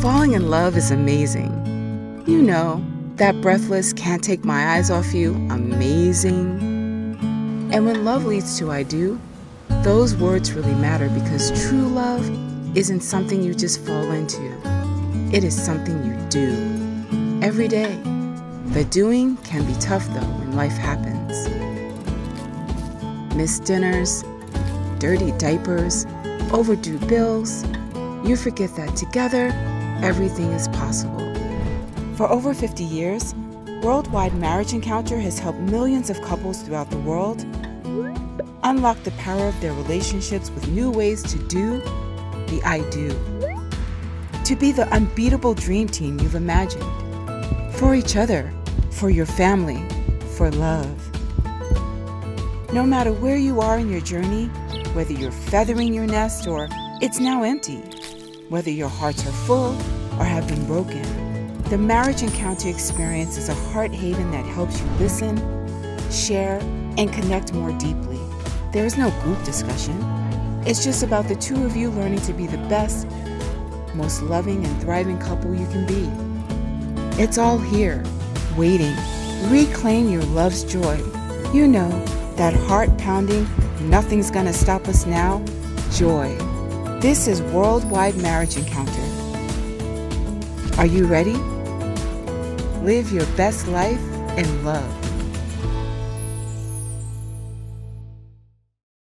falling in love is amazing. You know, that breathless, can't take my eyes off you, amazing. And when love leads to I do, those words really matter because true love isn't something you just fall into. It is something you do every day. The doing can be tough though when life happens. Missed dinners, dirty diapers, overdue bills. You forget that together, everything is possible. For over 50 years, Worldwide Marriage Encounter has helped millions of couples throughout the world unlock the power of their relationships with new ways to do the I do. To be the unbeatable dream team you've imagined. For each other, for your family, for love. No matter where you are in your journey, whether you're feathering your nest or it's now empty, whether your hearts are full or have been broken, the Marriage Encounter experience is a heart haven that helps you listen, share, and connect more deeply. There is no group discussion. It's just about the two of you learning to be the best, most loving, and thriving couple you can be. It's all here, waiting. Reclaim your love's joy. You know, that heart pounding, nothing's gonna stop us now joy. This is Worldwide Marriage Encounter. Are you ready? Live your best life in love.